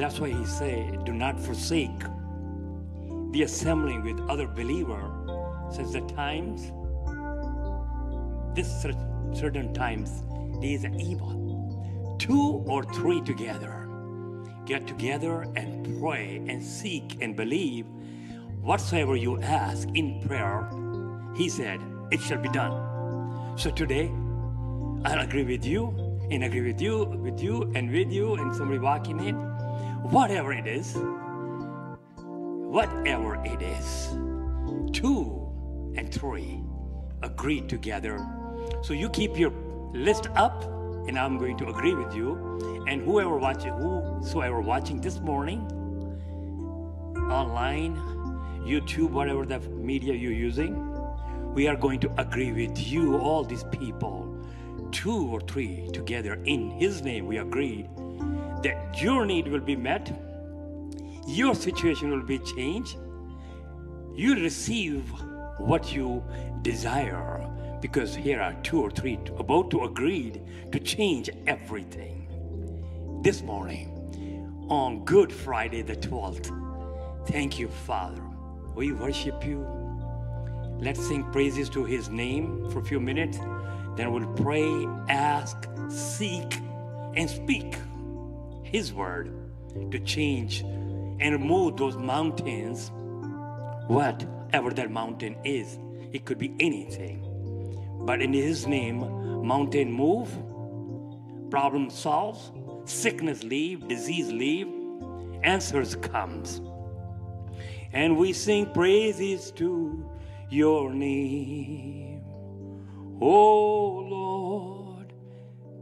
That's why he said, do not forsake the assembling with other believer since the times, this certain times, days are evil. Two or three together, get together and pray and seek and believe whatsoever you ask in prayer, he said, it shall be done. So today, I'll agree with you and agree with you, with you and with you and somebody walking in. Whatever it is, whatever it is, two and three agree together. So you keep your list up, and I'm going to agree with you. And whoever watching, whosoever watching this morning, online, YouTube, whatever the media you're using, we are going to agree with you, all these people, two or three together in His name. We agreed that your need will be met, your situation will be changed, you receive what you desire because here are two or three about to agree to change everything. This morning, on Good Friday the 12th, thank you, Father. We worship you. Let's sing praises to His name for a few minutes. Then we'll pray, ask, seek, and speak His word to change and remove those mountains, whatever that mountain is. It could be anything. But in His name, mountain move, problem solves, sickness leave, disease leave, answers comes. And we sing praises to your name. Oh Lord,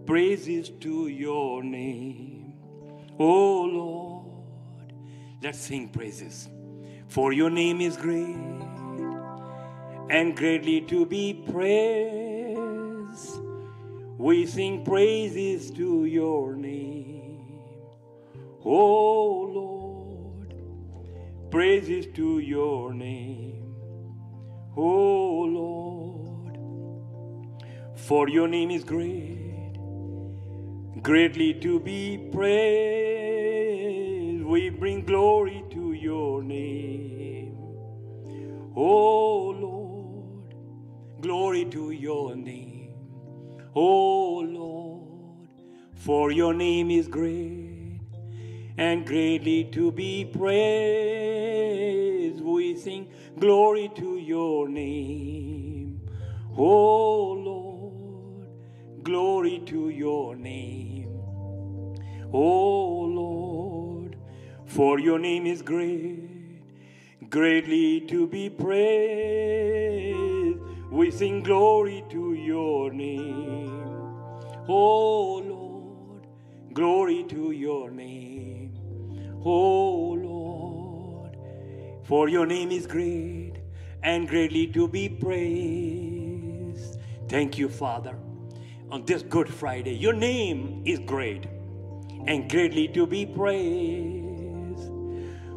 praises to your name. Oh Lord, let's sing praises. For your name is great and greatly to be praised. We sing praises to your name. Oh Lord, praises to your name. Oh Lord, for your name is great, greatly to be praised. We bring glory to your name. Oh Lord, glory to your name. Oh Lord, for your name is great and greatly to be praised. We sing glory to your name. Oh Lord, glory to your name. Oh Lord, for your name is great, greatly to be praised. We sing glory to your name. Oh Lord, glory to your name. Oh Lord, for your name is great and greatly to be praised. Thank you, Father. On this Good Friday, your name is great and greatly to be praised.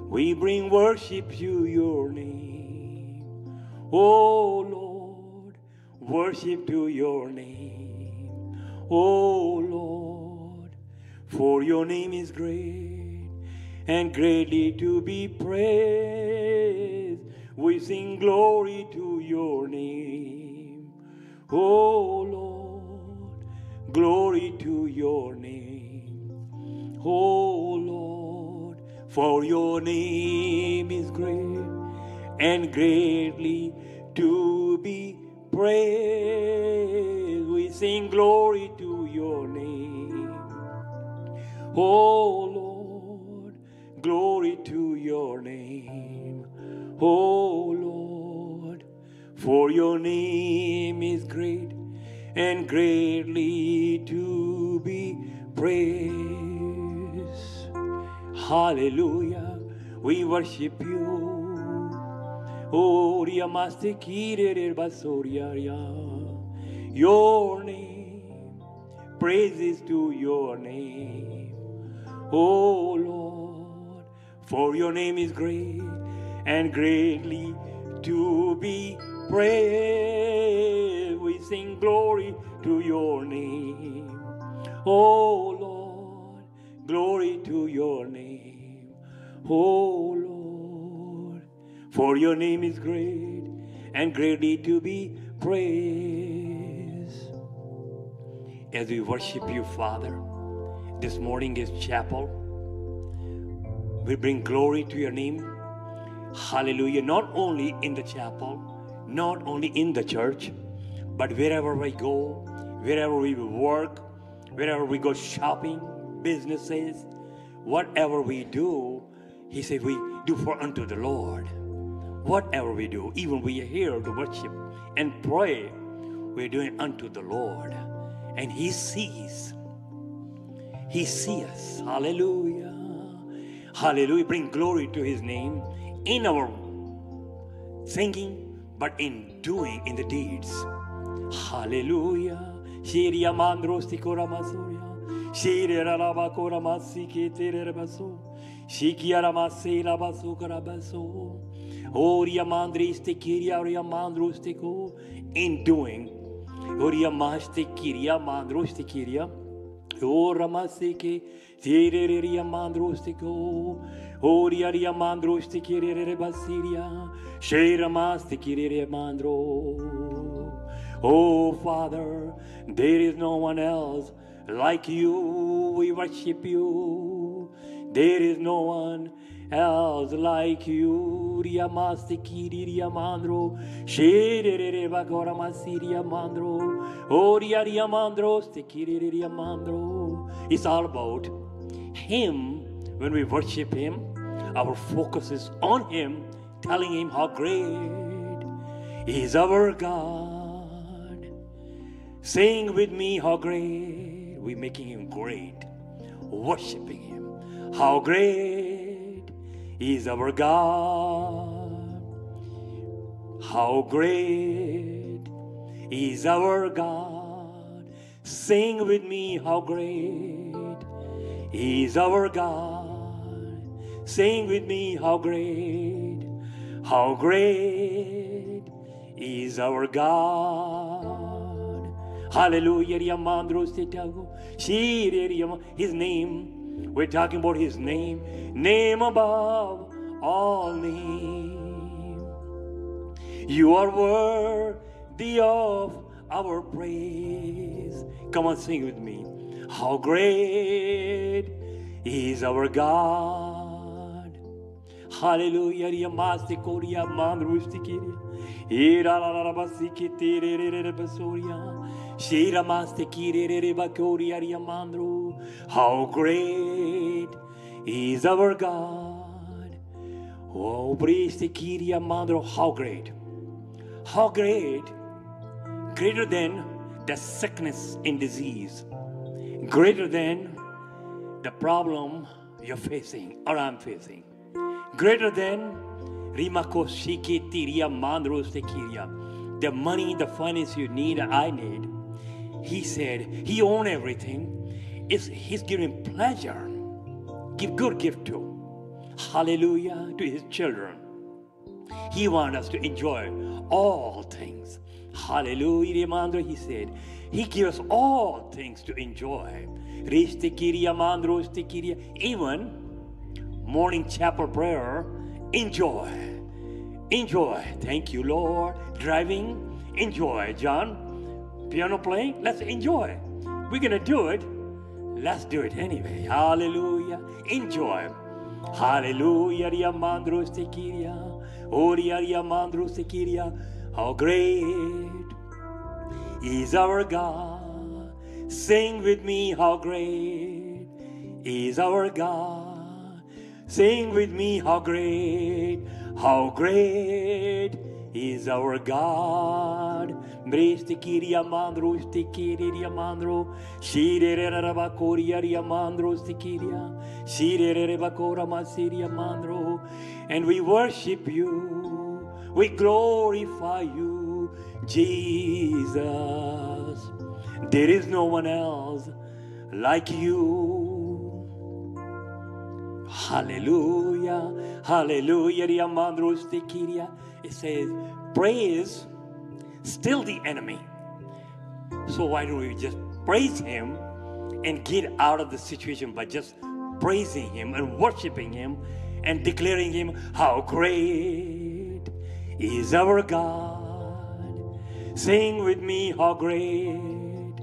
We bring worship to your name. Oh Lord, worship to your name. Oh Lord, for your name is great and greatly to be praised. We sing glory to your name. Oh Lord, glory to your name. Oh Lord, for your name is great and greatly to be praised. We sing glory to your name. Oh Lord, glory to your name. Oh Lord, for your name is great and greatly to be praised. Hallelujah, we worship you. Oria maste kirere basoria Your name, praises to your name. Oh Lord, for your name is great and greatly to be praised. We sing glory to your name. Oh Lord, Glory to your name, oh Lord. For your name is great and greatly to be praised. As we worship you, Father, this morning is chapel. We bring glory to your name. Hallelujah. Not only in the chapel, not only in the church, but wherever we go, wherever we work, wherever we go shopping, businesses, whatever we do, He said, we do for unto the Lord. Whatever we do, even we are here to worship and pray, we're doing unto the Lord. And He sees. He sees us. Hallelujah. Hallelujah. Bring glory to His name in our thinking, but in doing in the deeds. Hallelujah. Shiria mandrosti koramasuria. Shiria rabakora masiki terebaso. Shikia ramasi rabasu karabaso. Oria mandristi kiria oria mandrustiko. In doing. Oria masti kiria mandrosti kiria. Ora masike, tireria mandrostico, oriaria mandrostiki rere basiria, shera mastiki rere mandro. Oh Father, there is no one else like you. We worship you. There is no one else like you. Mandro. It's all about Him. When we worship Him, our focus is on Him, telling Him how great is our God. Sing with me how great. We're making Him great. Worshiping Him. How great is our God. How great is our God. Sing with me, how great is our God. Sing with me, how great, how great is our God. Hallelujah. His name. We're talking about his name. Name above all name. You are worthy of our praise. Come on, sing with me. How great is our God. Hallelujah. Yamasti koria mandrusti kiria. Ira la la la How great is our God. Oh. How great. How great. Greater than the sickness and disease. Greater than the problem you're facing or I'm facing. Greater than. The money, the finance you need, I need. He said he owned everything. It's, he's giving pleasure. Give good gift to. Hallelujah to his children. He wants us to enjoy all things. Hallelujah, he said. He gives all things to enjoy. Ristikiria, Mandro, Stikiria. Even morning chapel prayer, enjoy. Enjoy. Thank you, Lord. Driving, enjoy. John, piano playing, let's enjoy. We're going to do it. Let's do it anyway. Hallelujah. Enjoy. Hallelujah. Riamandro Stikiria. Oria oh, Riamandro Stikiria. How great is our God. Sing with me, how great is our God. Sing with me, how great, how great is our God. Brestikiria mandro, stikiria mandro, shirere bakoria mandro, stikiria, shirere bakora masiria mandro, and we worship you, we glorify you, Jesus. There is no one else like you. Hallelujah. Hallelujah. Riamandrostikiria. It says, praise still the enemy. So why don't we just praise him and get out of the situation by just praising Him and worshiping Him and declaring Him how great is our God. Sing with me, how great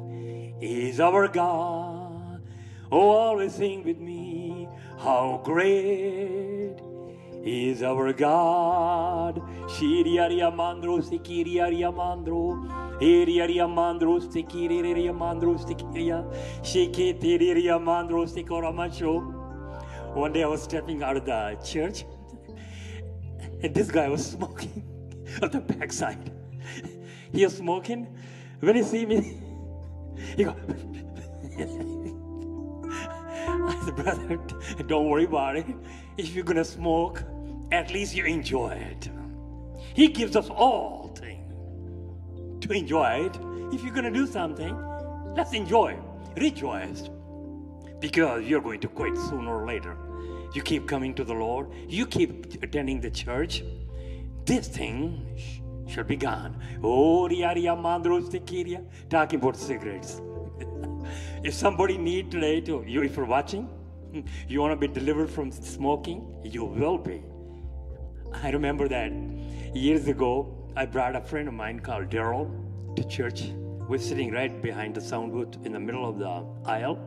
is our God. Oh, always sing with me, how great is our God. Shiriaria mandro, sikiriaria mandro, eriaria mandro, sikiriaria mandro, sikiria, shikitiria mandro, sikoramasho. One day I was stepping out of the church, and this guy was smoking on the backside. He was smoking. When he see me, he go. I said, brother, don't worry about it. If you're gonna smoke, at least you enjoy it. He gives us all things to enjoy it. If you're gonna do something, let's enjoy, rejoice, because you're going to quit sooner or later. You keep coming to the Lord, you keep attending the church. This thing sh- should be gone. Oh, talking about cigarettes. if somebody need today to you, if you're watching, you want to be delivered from smoking, you will be. I remember that years ago, I brought a friend of mine called Daryl to church. We're sitting right behind the sound booth in the middle of the aisle.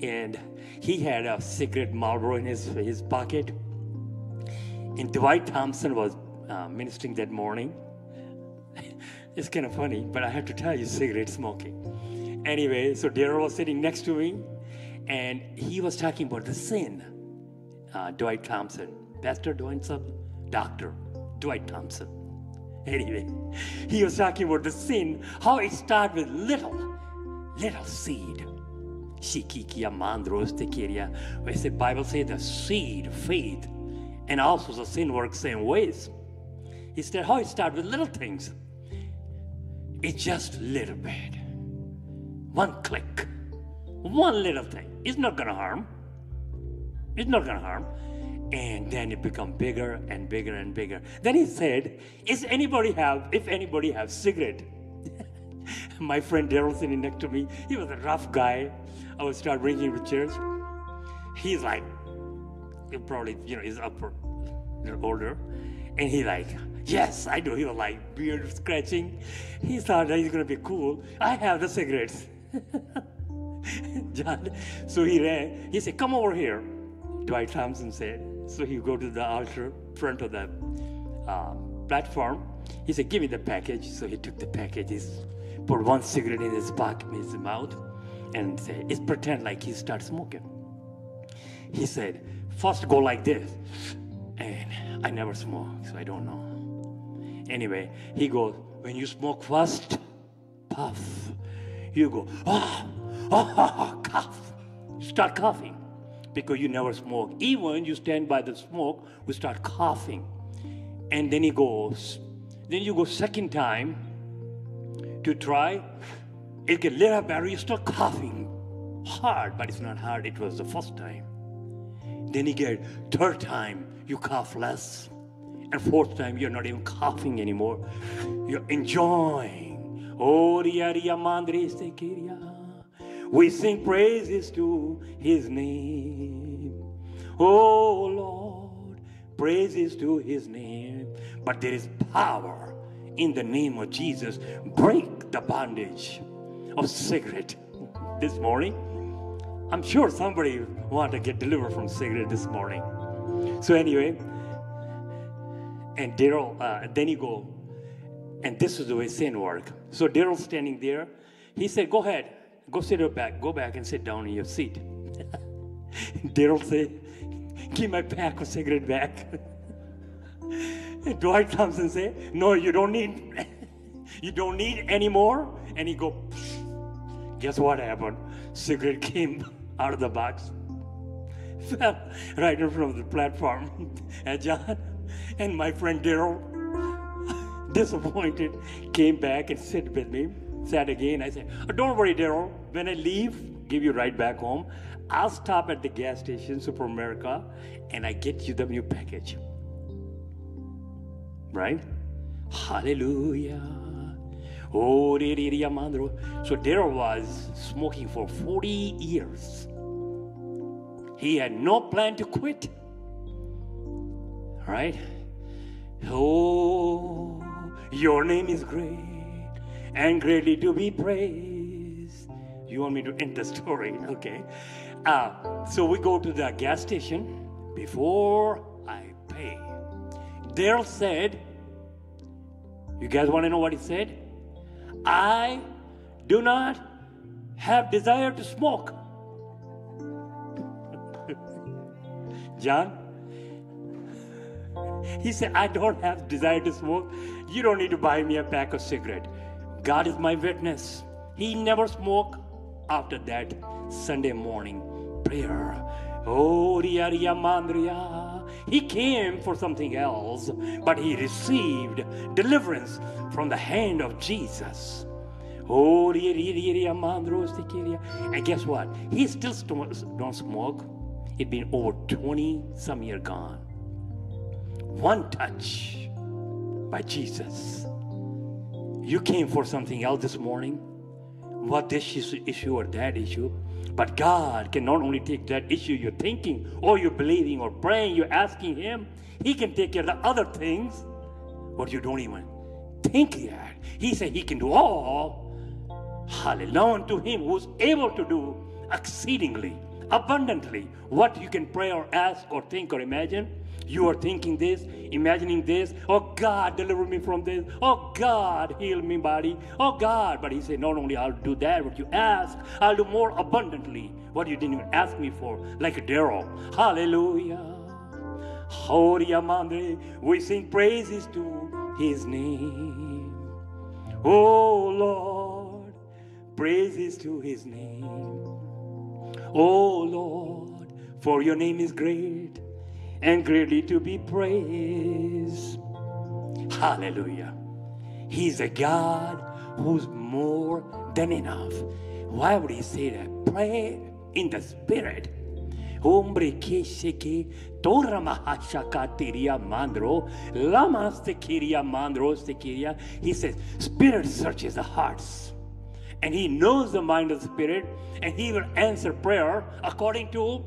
And he had a cigarette Marlboro in his, his pocket. And Dwight Thompson was uh, ministering that morning. it's kind of funny, but I have to tell you, cigarette smoking. Anyway, so Daryl was sitting next to me, and he was talking about the sin. Uh, Dwight Thompson, Pastor Dwight Thompson, Doctor Dwight Thompson. Anyway, he was talking about the sin, how it started with little, little seed. Shikikia mandros tekiria. The Bible says the seed, faith, and also the sin works same ways. He said how it started with little things. It's just little bit. One click. One little thing. It's not gonna harm. It's not gonna harm. And then it become bigger and bigger and bigger. Then he said, Is anybody have, if anybody have cigarette? My friend Daryl sitting next to me, he was a rough guy. I would start bringing him to church. He's like, probably, you know, he's upper, older. And he like, yes, I do. He was like beard scratching. He thought that he's gonna be cool. I have the cigarettes. John, so he ran. He said, come over here. Dwight Thompson said. So he go to the altar front of the uh, platform. He said, give me the package. So he took the package. He put one cigarette in his pocket, in his mouth, and said, it's pretend like he started smoking. He said, first go like this. And I never smoke, so I don't know. Anyway, he goes, when you smoke first, puff. You go, ah, ah, ah, cough. Start coughing because you never smoke. Even you stand by the smoke, we start coughing. And then he goes, then you go second time to try. It get little better, you start coughing hard, but it's not hard, it was the first time. Then you get third time, you cough less. And fourth time, you're not even coughing anymore. You're enjoying. Oh. We sing praises to his name. Oh, Lord, praises to his name. But there is power in the name of Jesus. Break the bondage of cigarette this morning. I'm sure somebody want to get delivered from cigarette this morning. So anyway, and Daryl, uh, then you go, and this is the way sin work. So Daryl standing there, he said, "Go ahead, go sit back, go back and sit down in your seat." Daryl said, "Give my pack of cigarette back." Dwight Thompson said, "No, you don't need, you don't need any more." And he go, guess what happened? Cigarette came out of the box, fell right in front of the platform. And John and my friend Daryl, disappointed, came back and sit with me, sat again. I said, oh, Don't worry, Daryl. When I leave, give you right back home. I'll stop at the gas station, Super America, and I get you the new package. Right? Hallelujah. Oh, So Daryl was smoking for 40 years. He had no plan to quit. Right? Oh, your name is great and greatly to be praised. You want me to end the story? Okay. Uh, so we go to the gas station before I pay. Daryl said, You guys want to know what he said? I do not have desire to smoke. John? He said, I don't have desire to smoke. You don't need to buy me a pack of cigarette. God is my witness. He never smoked after that Sunday morning prayer. Oh, Ria. He came for something else, but he received deliverance from the hand of Jesus. Oh, Ria Ria And guess what? He still don't smoke. It's been over 20 some year gone. One touch by Jesus. You came for something else this morning. What this issue or that issue. But God can not only take that issue you're thinking or you're believing or praying, you're asking Him, He can take care of the other things, what you don't even think yet. He said He can do all. Hallelujah. Unto Him who's able to do exceedingly, abundantly, what you can pray or ask or think or imagine. You are thinking this, imagining this. Oh God, deliver me from this. Oh God, heal me body. Oh God. But he said, not only I'll do that, what you ask, I'll do more abundantly what you didn't even ask me for, like a Daryl. Hallelujah. We sing praises to his name. Oh Lord, praises to his name. Oh Lord, for your name is great and greatly to be praised. Hallelujah. He's a God who's more than enough. Why would he say that? Pray in the spirit. Hombre que sheke tora mahashaka tiria mandro lama stekiria mandro stekiria. He says, Spirit searches the hearts. And he knows the mind of the spirit, and he will answer prayer according to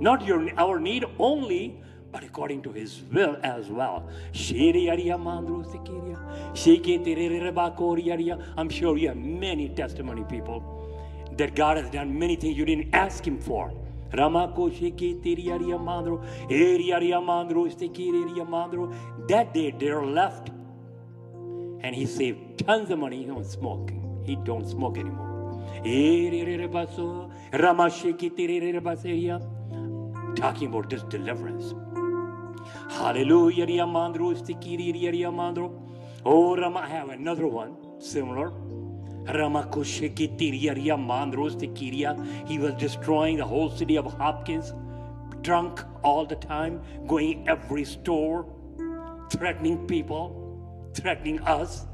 not your, our need only, but according to His will as well. I'm sure you have many testimony people that God has done many things you didn't ask Him for. That day they're left and he saved tons of money on smoking. He don't smoke anymore talking about this deliverance. Hallelujah. Oh, Rama, I have another one similar. He was destroying the whole city of Hopkins, drunk all the time, going every store, threatening people, threatening us.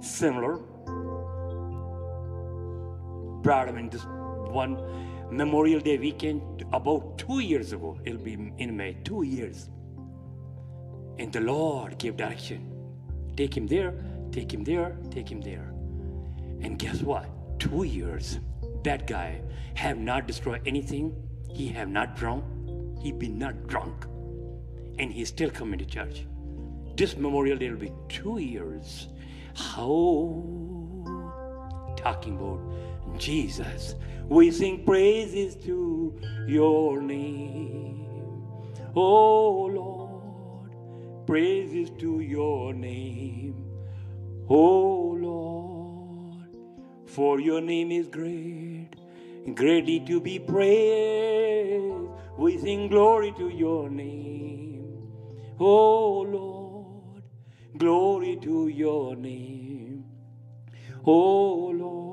Similar brought him in this one Memorial Day weekend about two years ago. It'll be in May, two years. And the Lord gave direction. Take him there, take him there, take him there. And guess what? Two years, that guy have not destroyed anything. He have not drunk. He been not drunk. And he's still coming to church. This Memorial Day will be two years. How talking about Jesus. We sing praises to your name. Oh Lord, praises to your name. Oh Lord, for your name is great, greatly to be praised. We sing glory to your name. Oh Lord, glory to your name. Oh Lord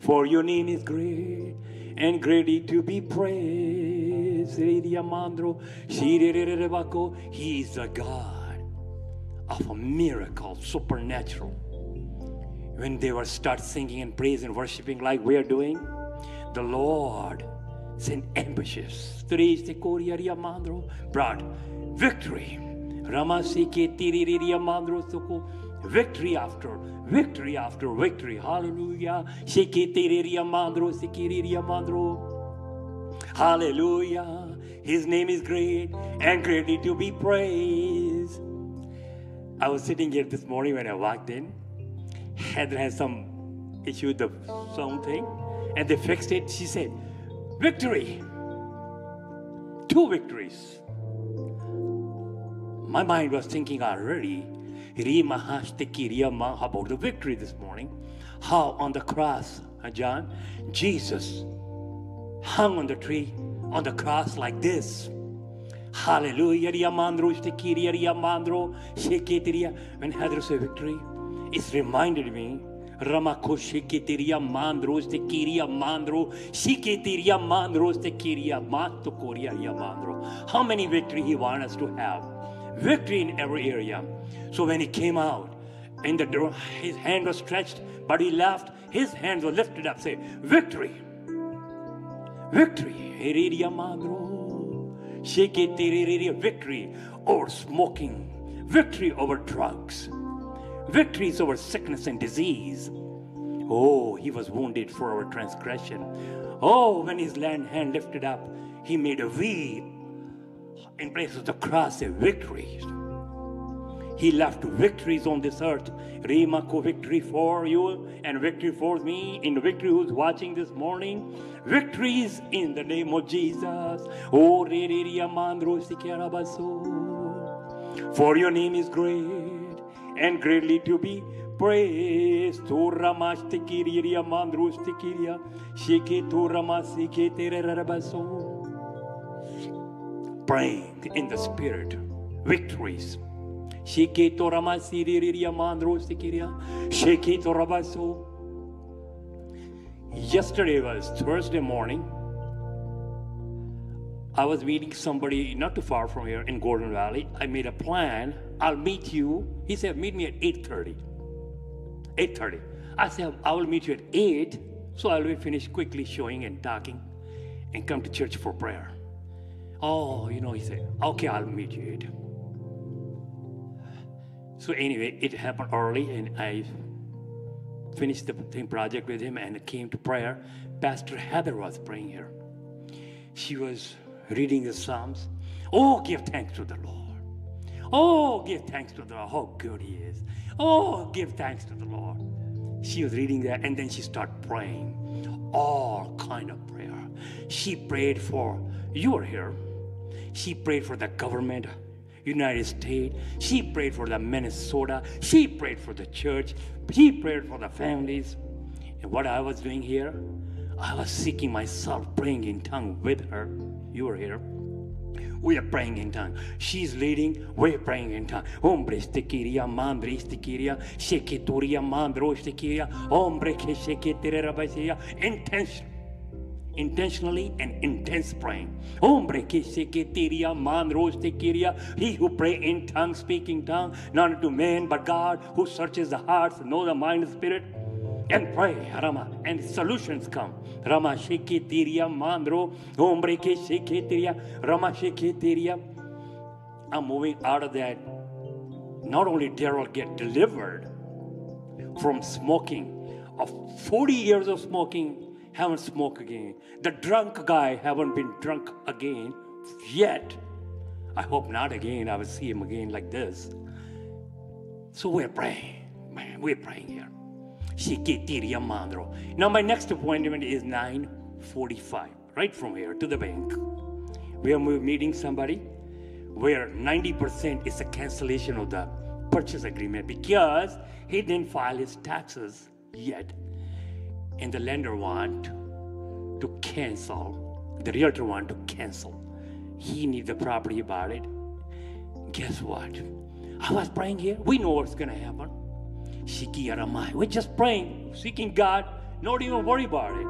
for your name is great and greatly to be praised. He's the God of a miracle, supernatural. When they were start singing and praising and worshiping like we are doing, the Lord sent ambushes. Brought victory. Victory after victory after victory. Hallelujah. Shekitiriria mandro, sikiriria mandro. Hallelujah. His name is great and greatly to be praised. I was sitting here this morning when I walked in. Heather had some issue with the sound thing, and they fixed it. She said, Victory! Two victories. My mind was thinking already, about the victory this morning. How on the cross, John, Jesus hung on the tree, on the cross like this. Hallelujah. When Heather said victory, it's reminded me Ramako shiketeria mandros te kiria mandro shiketeria mandros te kiria mato koria mandro. How many victory he wants us to have? Victory in every area. So when he came out, in the door, his hand was stretched, but he left. His hands were lifted up. Say, victory. Victory. Victory over smoking. Victory over drugs. Victories over sickness and disease. Oh, he was wounded for our transgression. Oh, when his land hand lifted up, he made a V in place of the cross, a victory. He left victories on this earth. Remako victory for you and victory for me. In victory who's watching this morning. Victories in the name of Jesus. Oh, for your name is great and greatly to be praised. Oh, to Ramastikiria Mandrustikiria. Shiki oh, to Ramasike Praying in the spirit. Victories. Shiketo oh, Ramasiriria Mandrostikiria. Shiketo Rabaso. Yesterday was Thursday morning. I was meeting somebody not too far from here in Golden Valley. I made a plan. I'll meet you. He said, meet me at 8.30. 8.30. I said, I will meet you at 8, so I will finish quickly showing and talking and come to church for prayer. Oh, you know, he said, okay, I'll meet you at 8. So anyway, it happened early, and I finished the thing project with him and came to prayer. Pastor Heather was praying here. She was reading the Psalms. Oh, give thanks to the Lord. Oh, give thanks to the Lord. How good He is. Oh, give thanks to the Lord. She was reading that, and then she started praying. All kind of prayer. She prayed for you are here. She prayed for the government United States. She prayed for the Minnesota. She prayed for the church. She prayed for the families. And what I was doing here, I was seeking myself, praying in tongue with her. You were here. We are praying in tongue. She's leading. We're praying in tongue. Hombre stikiria, mandre stikiria, shekituria, mandro stikiria, hombre ke shekitire rabasia. Intention intentionally and intense praying. Hombre que se que tiria te kiria. He who pray in tongue, speaking tongue, not unto man but God, who searches the hearts, know the mind and spirit. And pray, Rama, and solutions come. Rama sheketiria mandro, hombre que sheketiria, Rama sheketiria. I'm moving out of that. Not only Daryl get delivered from smoking, of 40 years of smoking, haven't smoked again. The drunk guy haven't been drunk again yet. I hope not again. I will see him again like this. So we're praying. Man, we're praying here. Now my next appointment is 9:45, right from here to the bank. We are meeting somebody where 90% is a cancellation of the purchase agreement because he didn't file his taxes yet and the lender want to cancel, the realtor want to cancel. He needs the property about it. Guess what? I was praying here. We know what's gonna happen. We're just praying, seeking God, not even worry about it.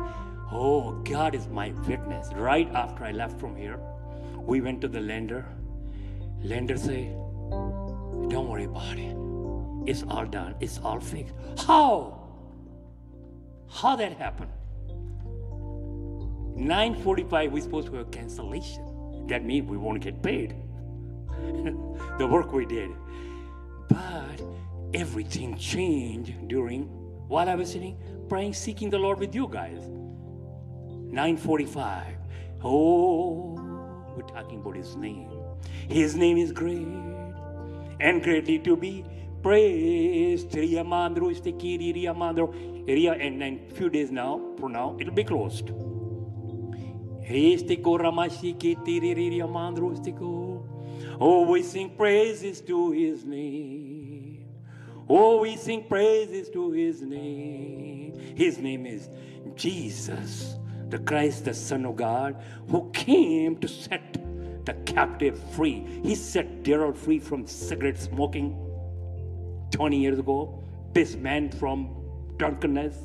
Oh, God is my witness. Right after I left from here, we went to the lender. Lender say, don't worry about it. It's all done. It's all fixed. How? How that happened? 9:45 we're supposed to have cancellation. That means we won't get paid. the work we did. But everything changed during while I was sitting praying, seeking the Lord with you guys. 945. Oh, we're talking about his name. His name is great and greatly to be praised. Ria Mandro Stikiri Ria Mandro. Ria and in few days now, for now, it'll be closed. Oh, we sing praises to his name. Oh, we sing praises to his name. His name is Jesus, the Christ, the Son of God, who came to set the captive free. He set Daryl free from cigarette smoking 20 years ago, this man from drunkenness,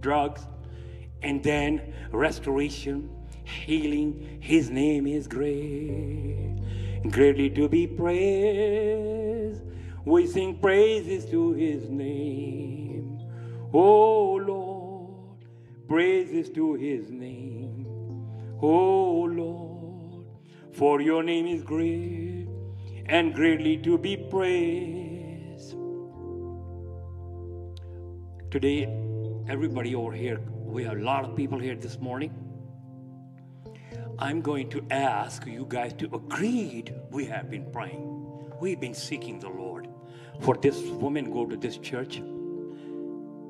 drugs, and then restoration, healing. His name is great, greatly to be praised. We sing praises to his name. Oh Lord, praises to his name. Oh Lord, for your name is great and greatly to be praised. Today, everybody over here, we have a lot of people here this morning. I'm going to ask you guys to agree. We have been praying. We've been seeking the Lord. For this woman go to this church.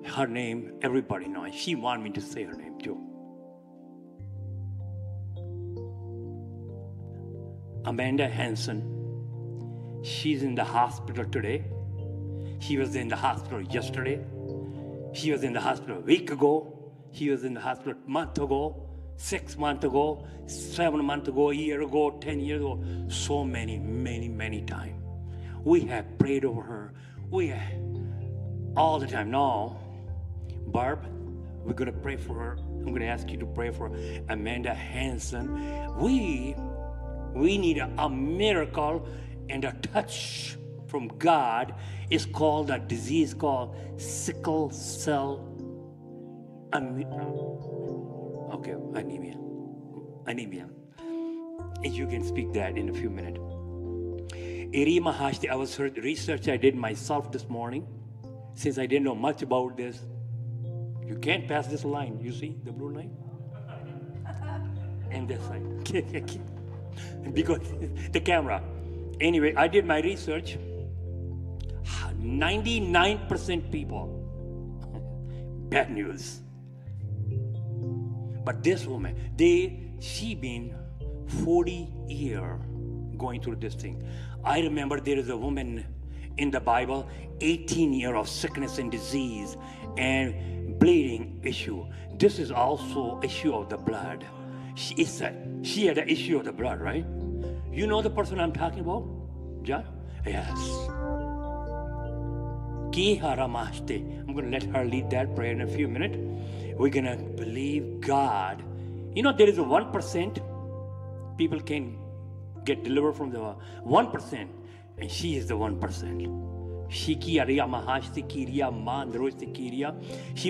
Her name, everybody knows. She want me to say her name too. Amanda Hanson. She's in the hospital today. She was in the hospital yesterday. She was in the hospital a week ago. She was in the hospital a month ago, six months ago, seven months ago, a year ago, ten years ago. So many, many, many times. We have prayed over her. We all the time. Now, Barb, we're going to pray for her. I'm going to ask you to pray for Amanda Hanson. We we need a, a miracle and a touch from God. It's called a disease called sickle cell anemia. Okay, anemia. Anemia. And you can speak that in a few minutes. Iri Mahashti, I was research I did myself this morning, since I didn't know much about this. You can't pass this line. You see the blue line? and this side. because the camera. Anyway, I did my research. 99% people, bad news. But this woman, they, she been 40 year going through this thing. I remember there is a woman in the Bible, 18 year of sickness and disease and bleeding issue. This is also issue of the blood. She, is a, she had an issue of the blood, right? You know the person I'm talking about? John? Yes. I'm going to let her lead that prayer in a few minutes. We're going to believe God. You know, there is a 1% people can get delivered from the 1%, and she is the 1%. She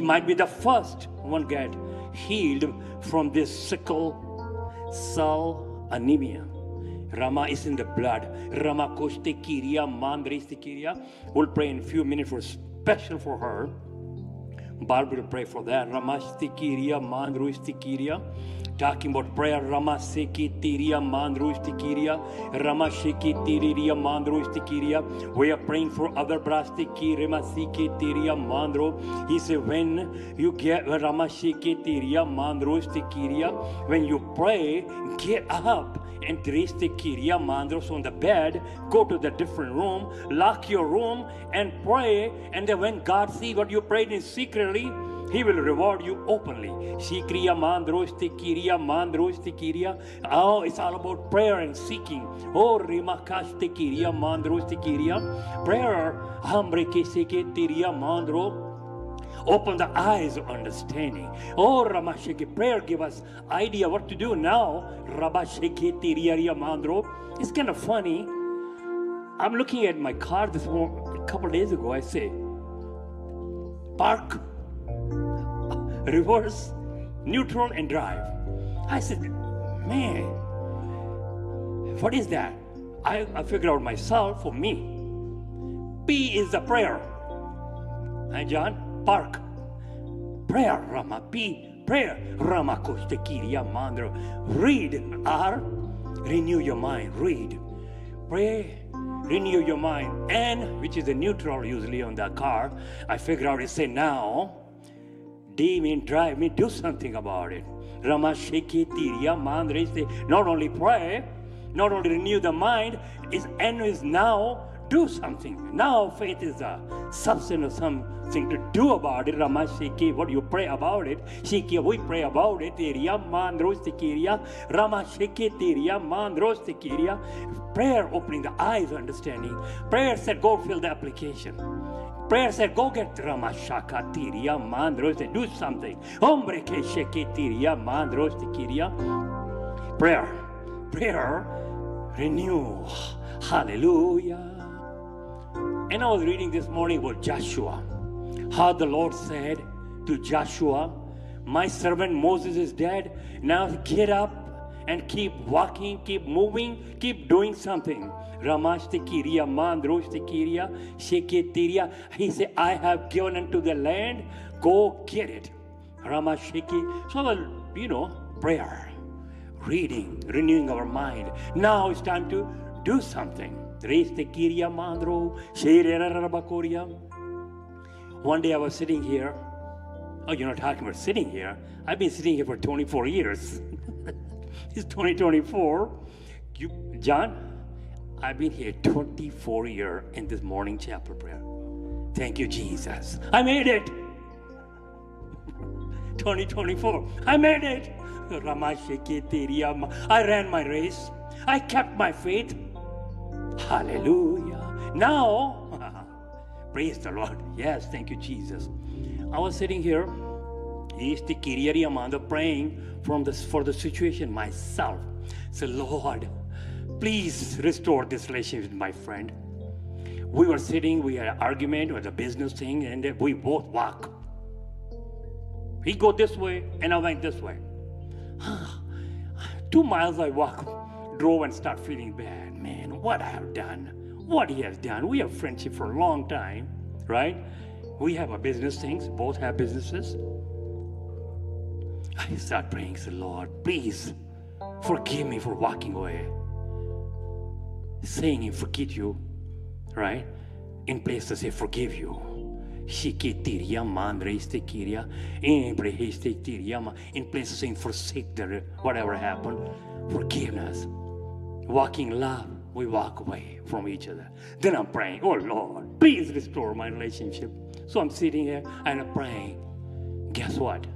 might be the first one get healed from this sickle cell anemia. Rama is in the blood. Rama koshte kiria. We'll pray in a few minutes for special for her. Barbara will pray for that. Ramashti kiria, mandruiste kiria talking about prayer. Rama Seki Tiria Mandru Stikiria. Rama Shiki Tiriria Mandru Stikiria. We are praying for other Brastiki Rama Siki Tiria Mandro. He said, when you get Rama Shiki Tiria Mandru Stikiria, when you pray, get up and Kiria Mandros on the bed, go to the different room, lock your room and pray. And then when God see what you prayed in secretly, he will reward you openly. Shikriya mandrostikiria mandrostikiria. Oh, it's all about prayer and seeking. Oh, rimakashtikiria mandrostikiria. Prayer, hambrekeseke mandro. Open the eyes of understanding. Oh, Ramashiki, prayer give us idea what to do now. Rabashiki tiriya mandro. It's kind of funny. I'm looking at my car this morning, a couple days ago. I say, park reverse, neutral, and drive. I said, man, what is that? I, I figured out myself for me. P is the prayer. And John, park. Prayer, Rama, P, prayer, Rama Kostakiriya Mandra. Read, R, renew your mind. Read. Pray, renew your mind. N, which is the neutral usually on the car, I figure out it say now. D mean drive me, do something about it. Not only pray, not only renew the mind, is N is now do something. Now faith is a substance of something to do about it. Rama Shiki, what you pray about it. Shiki, we pray about it. Teriya mandros tekiria. Rama Shiki teriya mandros tekiria. Prayer opening the eyes of understanding. Prayer said, go fill the application. Prayer said, go get Rama Shaka tiria mandros and do something. Hombre que sheki tiria mandros tekiria. Prayer. Prayer renew. Hallelujah. And I was reading this morning about Joshua, how the Lord said to Joshua, My servant Moses is dead. Now get up and keep walking, keep moving, keep doing something. Ramashtikiria, Mandroshtikiria, Sheketiria. He said, I have given unto the land, go get it. Ramashiki. So, you know, prayer, reading, renewing our mind. Now it's time to do something. Mandro, One day I was sitting here. Oh, you're not talking about sitting here. I've been sitting here for 24 years. it's 2024. You, John, I've been here 24 years in this morning chapel prayer. Thank you, Jesus. I made it. 2024. I made it. I ran my race. I kept my faith. Hallelujah. Now, praise the Lord. Yes, thank you, Jesus. I was sitting here, praying from this, for the situation myself. Say, Lord, please restore this relationship with my friend. We were sitting, we had an argument with a business thing, and we both walk. He go this way, and I went this way. Two miles I walk, drove and start feeling bad man, what I have done, what he has done. We have friendship for a long time, right? We have a business things, both have businesses. I start praying, say, Lord, please forgive me for walking away. Saying forget you, right? In place to say forgive you. In place of saying forsake the whatever happened, forgiveness. Walking love we walk away from each other. Then I'm praying, oh Lord, please restore my relationship. So I'm sitting here and I'm praying. Guess what?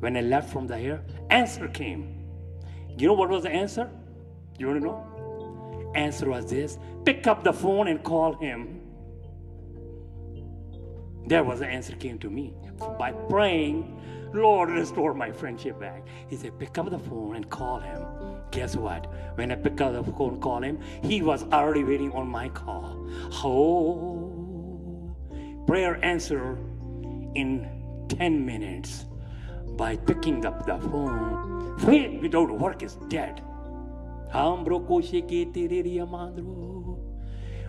When I left from there, answer came. You know what was the answer? You want to know? Answer was this pick up the phone and call him. There was the answer came to me. By praying, Lord, restore my friendship back. He said, pick up the phone and call him. Guess what? When I pick up the phone call him, he was already waiting on my call. Oh, prayer answer in 10 minutes by picking up the phone. Faith without work is dead.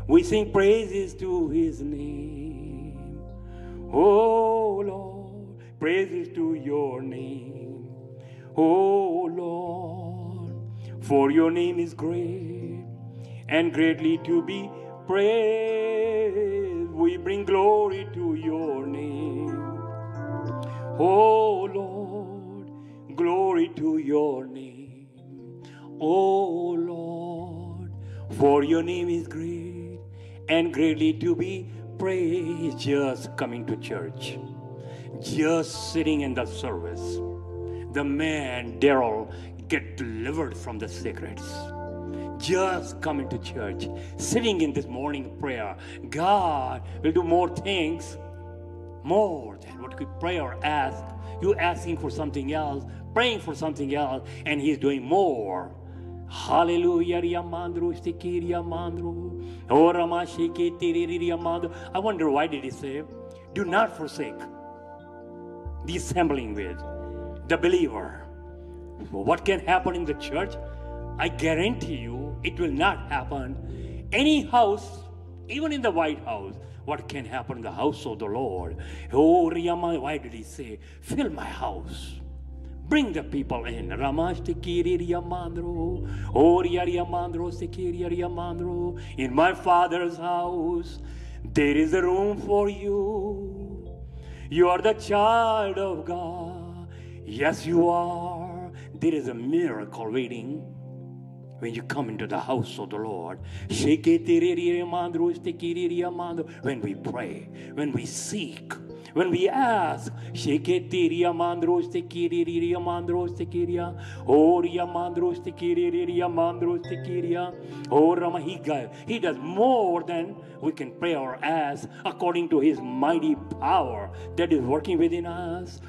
We sing praises to his name. Oh Lord praises to your name, Oh Lord, for your name is great and greatly to be praised. We bring glory to your name, O Lord, glory to your name, O Lord, for your name is great and greatly to be praised. Just coming to church just sitting in the service, the man, Daryl, get delivered from the secrets. Just coming to church, sitting in this morning prayer, God will do more things, more than what we pray or ask. You asking for something else, praying for something else, and He's doing more. Hallelujah. Oh, I wonder why did he say, do not forsake the assembling with the believer. What can happen in the church? I guarantee you it will not happen. Any house, even in the White House, what can happen in the house of the Lord. Oh, Riyama, why did he say, fill my house? Bring the people in. Oh, in my father's house, there is a room for you. You are the child of God. Yes, you are. There is a miracle waiting when you come into the house of the Lord. When we pray, when we seek, when we ask, he, does more than we can pray or ask according to his mighty power that is working within us.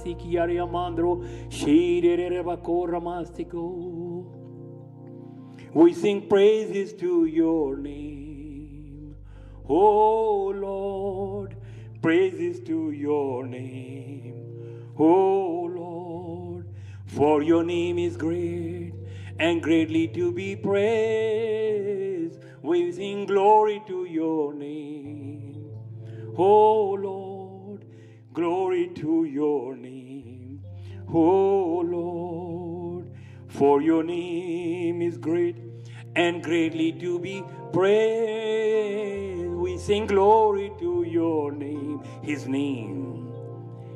Tekiriria We sing praises to your name. Oh Lord, praises to your name. Oh Lord, for your name is great and greatly to be praised. We sing glory to your name. Oh Lord, glory to your name. Oh Lord, for your name is great and greatly to be praised. We sing glory to your name, his name,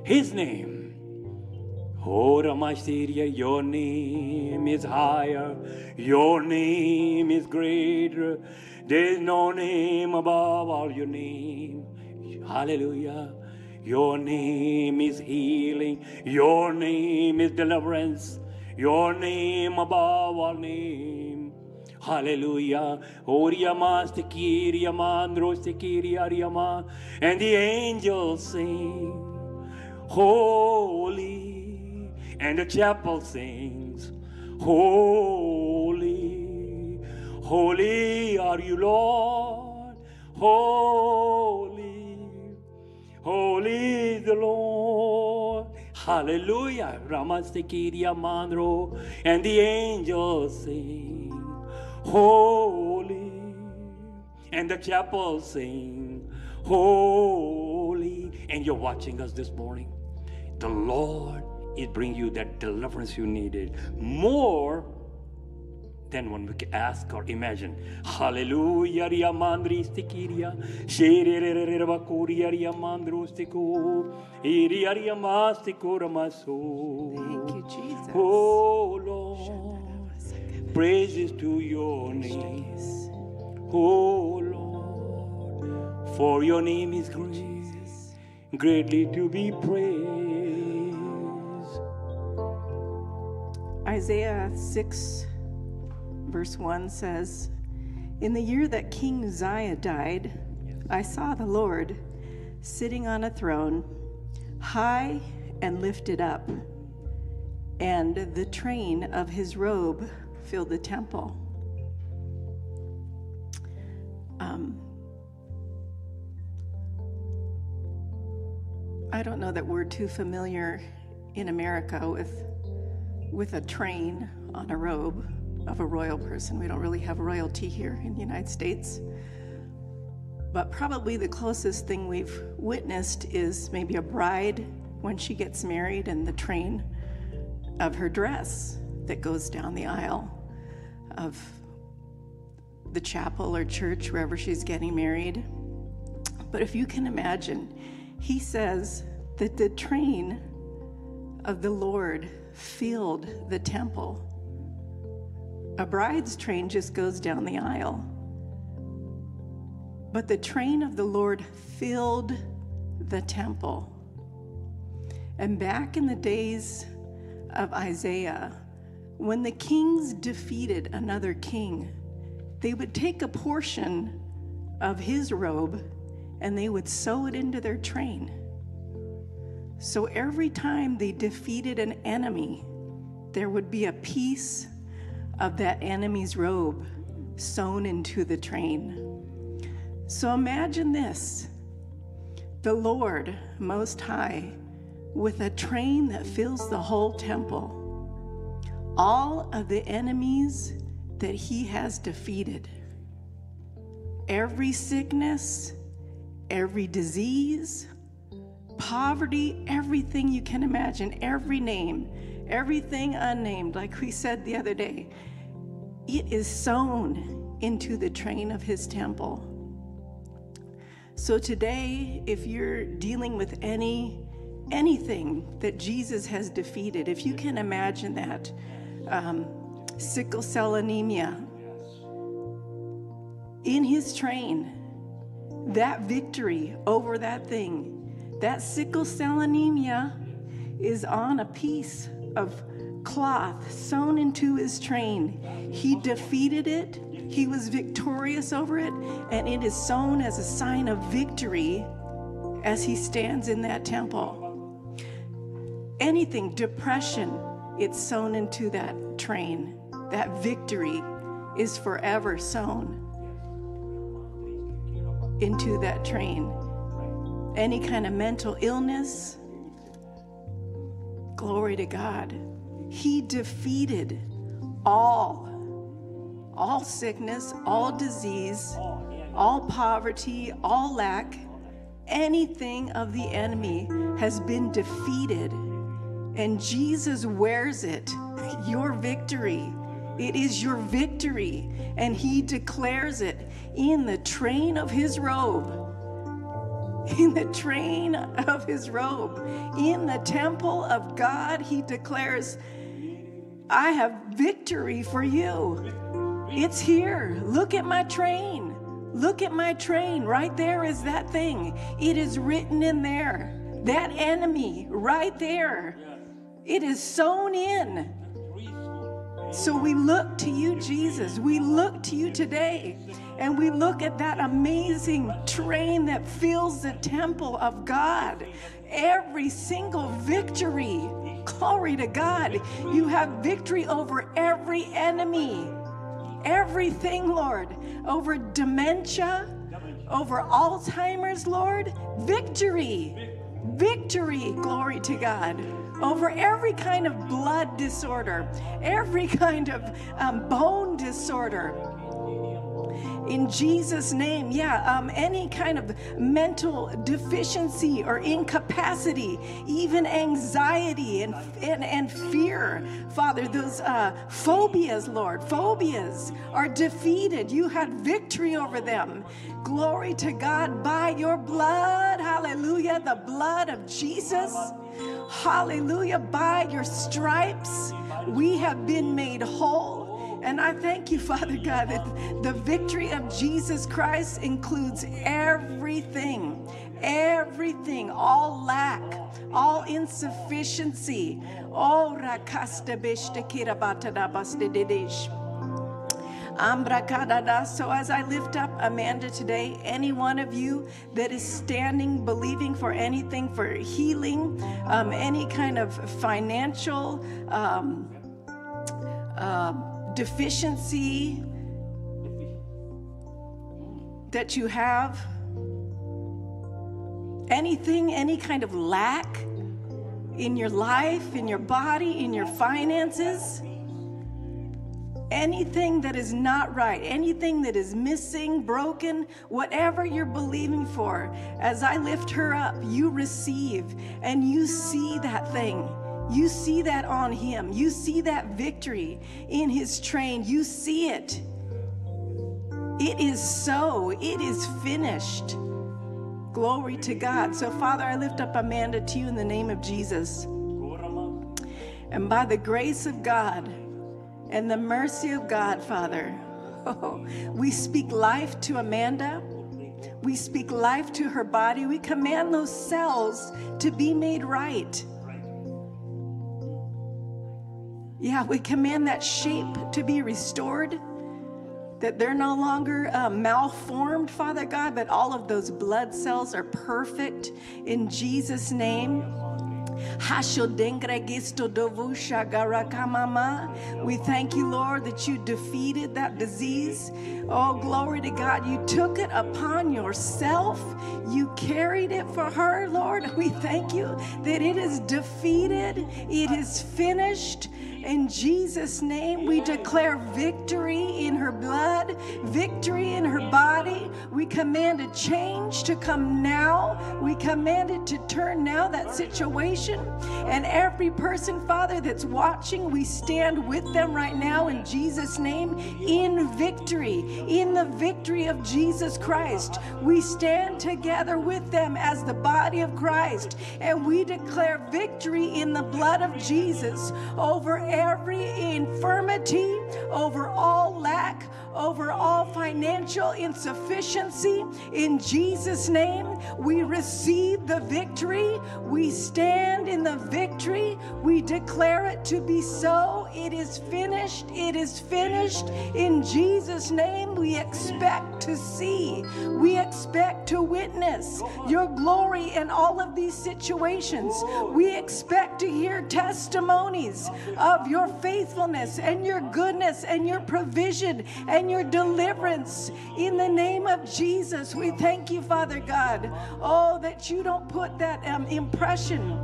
his name. Oh, Ramashtiria, your name is higher, your name is greater. There's no name above all your name. Hallelujah. Your name is healing, your name is deliverance. Your name above all name. Hallelujah. And the angels sing. Holy. And the chapel sings. Holy. Holy are you, Lord. Holy. Holy the Lord. Hallelujah. Ramastikiria mandro. And the angels sing. Holy. And the chapel sing. Holy. And you're watching us this morning. The Lord is bringing you that deliverance you needed. More than when we can ask or imagine. Hallelujah, ria mandri stikiria, sherere bakuria ria mandro stiku, iria ria mastiku ramaso. Thank you, Jesus. Oh Lord, praises to your name. Oh Lord, for your name is great, greatly to be praised. Isaiah 6, verse 1 says, In the year that King Uzziah died, I saw the Lord sitting on a throne, high and lifted up, and the train of his robe filled the temple. Um, I don't know that we're too familiar in America with with a train on a robe of a royal person. We don't really have royalty here in the United States. But probably the closest thing we've witnessed is maybe a bride when she gets married and the train of her dress that goes down the aisle of the chapel or church, wherever she's getting married. But if you can imagine, he says that the train of the Lord filled the temple. A bride's train just goes down the aisle. But the train of the Lord filled the temple. And back in the days of Isaiah, when the kings defeated another king, they would take a portion of his robe and they would sew it into their train. So every time they defeated an enemy, there would be a piece of that enemy's robe sewn into the train. So imagine this the Lord Most High with a train that fills the whole temple. All of the enemies that He has defeated every sickness, every disease, poverty, everything you can imagine, every name, everything unnamed, like we said the other day. It is sown into the train of His temple. So today, if you're dealing with any anything that Jesus has defeated, if you can imagine that, um, sickle cell anemia, in his train, that victory over that thing, that sickle cell anemia is on a piece of cloth sewn into his train. He defeated it, he was victorious over it, and it is sewn as a sign of victory as he stands in that temple. Anything, depression, it's sewn into that train. That victory is forever sewn into that train. Any kind of mental illness, glory to God. He defeated all, all sickness, all disease, all poverty, all lack. Anything of the enemy has been defeated, and Jesus wears it. Your victory. It is your victory, and He declares it in the train of His robe. In the train of His robe. In the temple of God, He declares, I have victory for you. It's here. Look at my train. Look at my train. Right there is that thing. It is written in there. That enemy right there. It is sewn in. So we look to you, Jesus. We look to you today. And we look at that amazing train that fills the temple of God. Every single victory. Glory to God. You have victory over every enemy. Everything, Lord. Over dementia, over Alzheimer's, Lord. Victory. Victory. Glory to God over every kind of blood disorder, every kind of um, bone disorder. In Jesus' name, yeah, um, any kind of mental deficiency or incapacity, even anxiety and, and, and fear, Father, those uh, phobias, Lord, phobias are defeated. You had victory over them. Glory to God by your blood. Hallelujah. The blood of Jesus. Hallelujah. By your stripes, we have been made whole. And I thank you, Father God, that the victory of Jesus Christ includes everything, everything, all lack, all insufficiency. Oh, so, as I lift up Amanda today, any one of you that is standing, believing for anything, for healing, um, any kind of financial um, uh, deficiency that you have, anything, any kind of lack in your life, in your body, in your finances anything that is not right, anything that is missing, broken, whatever you're believing for, as I lift her up, you receive and you see that thing. You see that on him. You see that victory in his train. You see it. It is so. It is finished. Glory to God. So, Father, I lift up Amanda to you in the name of Jesus. And by the grace of God, and the mercy of God, Father. Oh, we speak life to Amanda. We speak life to her body. We command those cells to be made right. Yeah, we command that shape to be restored, that they're no longer uh, malformed, Father God, but all of those blood cells are perfect in Jesus' name. We thank you, Lord, that you defeated that disease. Oh, glory to God. You took it upon yourself. You carried it for her, Lord. We thank you that it is defeated, it is finished. In Jesus' name, we declare victory in her blood, victory in her body. We command a change to come now. We command it to turn now, that situation. And every person, Father, that's watching, we stand with them right now in Jesus' name in victory, in the victory of Jesus Christ. We stand together with them as the body of Christ and we declare victory in the blood of Jesus over every infirmity, over all lack, over all financial insufficiency. In Jesus' name, we receive the victory. We stand in the victory. We declare it to be so. It is finished. It is finished. In Jesus' name, we expect to see, we expect to witness your glory in all of these situations. We expect to hear testimonies of your faithfulness and your goodness and your provision and your deliverance. In the name of Jesus, we thank you, Father God. Oh, that you don't put that um, impression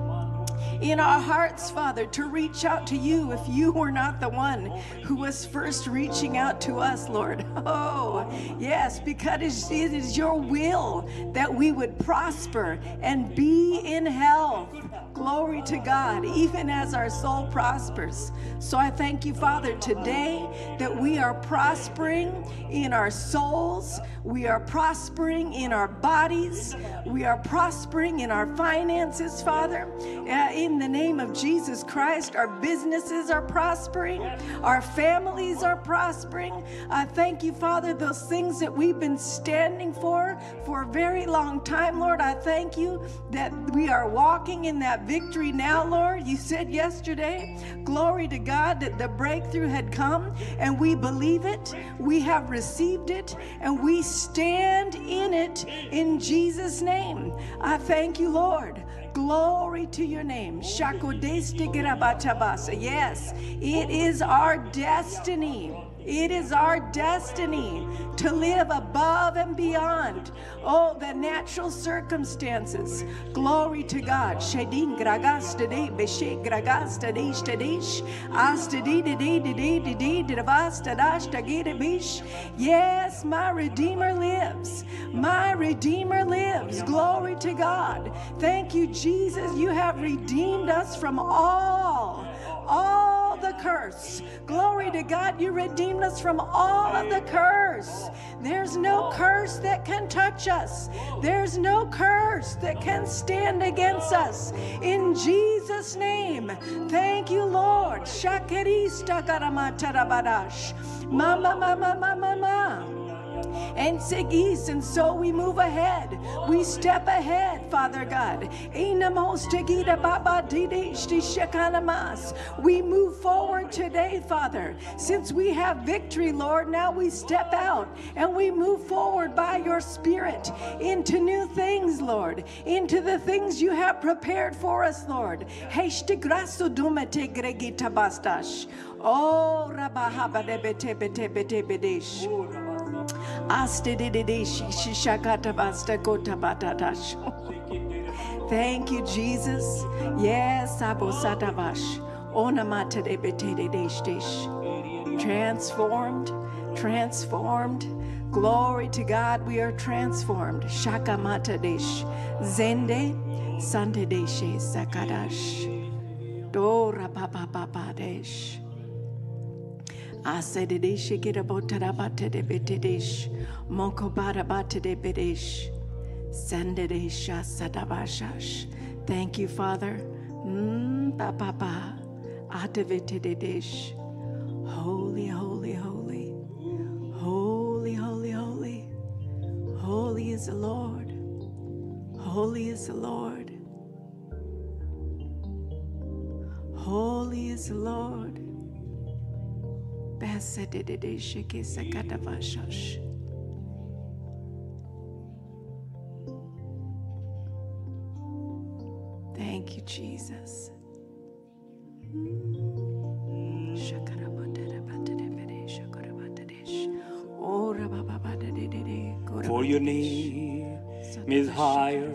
in our hearts, Father, to reach out to you if you were not the one who was first reaching out to us, Lord. Oh, yes, because it is your will that we would prosper and be in health. Glory to God, even as our soul prospers. So I thank you, Father, today that we are prospering in our souls, we are prospering in our bodies, we are prospering in our finances, Father. Uh, in the name of Jesus Christ, our businesses are prospering, our families are prospering. I thank you, Father, those things that we've been standing for for a very long time, Lord. I thank you that we are walking in that victory now, Lord. You said yesterday, glory to God, that the breakthrough had come, and we believe it. We have received it, and we stand in it in Jesus' name. I thank you, Lord. Glory to your name. Yes, it is our destiny. It is our destiny to live above and beyond, oh, the natural circumstances. Glory to God. Yes, my Redeemer lives. My Redeemer lives. Glory to God. Thank you, Jesus. You have redeemed us from all, all the curse. Glory to God, you redeemed us from all of the curse. There's no curse that can touch us, there's no curse that can stand against us. In Jesus' name, thank you, Lord. Mama, mama, mama and seguis. And so we move ahead. We step ahead, Father God. We move forward today, Father. Since we have victory, Lord, now we step out and we move forward by your Spirit into new things, Lord, into the things you have prepared for us, Lord. Oh, Thank you, Jesus. Yes, Transformed, transformed. Glory to God, we are transformed. Shakamata desh. Zende, Sante deshe sakadash. Dora papa papa desh. Thank you, Father. Mm. Holy, holy, holy. Holy, holy, holy. Holy is the Lord. Holy is the Lord. Holy is the Lord. Thank you, Jesus. For your name is higher,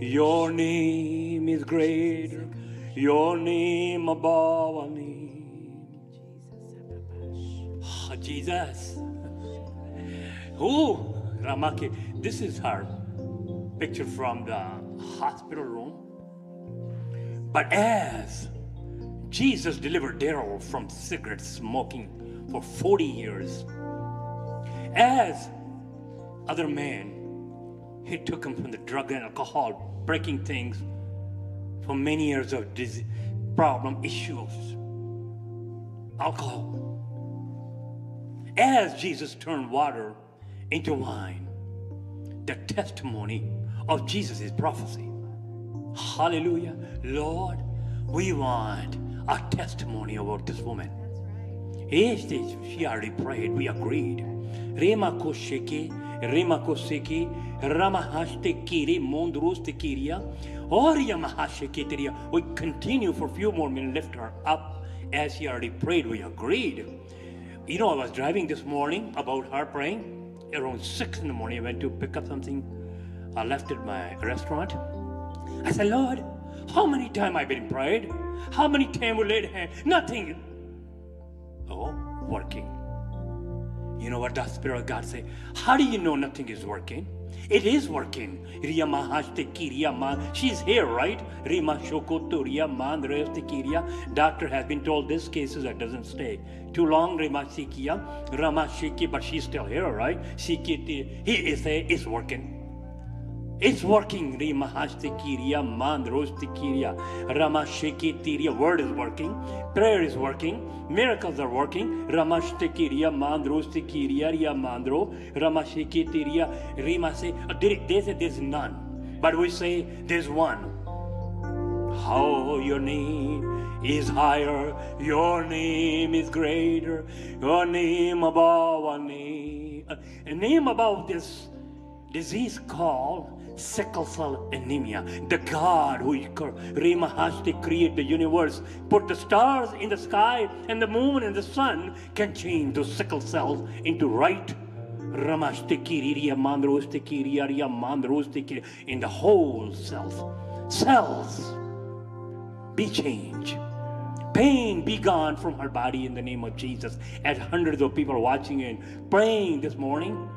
your name is greater, your name above Jesus. Oh, Ramake, this is her picture from the hospital room. But as Jesus delivered Daryl from cigarette smoking for 40 years, as other men, he took him from the drug and alcohol, breaking things for many years of disease, problem issues, alcohol. As Jesus turned water into wine, the testimony of Jesus prophecy. Hallelujah. Lord, we want a testimony about this woman. Este, she already prayed, we agreed. Rema kosheke, rema koseke, ramahashte kiri, mondruste kiria, oria mahasheke teria. We continue for a few more minutes, lift her up as she already prayed, we agreed. You know, I was driving this morning about her praying. Around six in the morning, I went to pick up something I left at my restaurant. I said, Lord, how many times I've been prayed? How many times we laid hands? Nothing. Oh, working. You know what the Spirit of God say? How do you know nothing is working? It is working. She's here, right? Rima Doctor has been told this case is that doesn't stay too long. But she's still here, right? He is it's working. It's working. Rimahashtikiria, Mandrostikiria, Ramashikitiria. Word is working. Prayer is working. Miracles are working. Ramashtikiria, Mandrostikiria, Riamandro, Ramashikitiria, Rimase. Uh, they say there's none. But we say there's one. How your name is higher, your name is greater, your name above a name. A name above this disease called sickle cell anemia. The God who Remahasti create the universe, put the stars in the sky and the moon and the sun can change those sickle cells into right in the whole cells. Cells be changed. Pain be gone from her body in the name of Jesus. As hundreds of people are watching and praying this morning,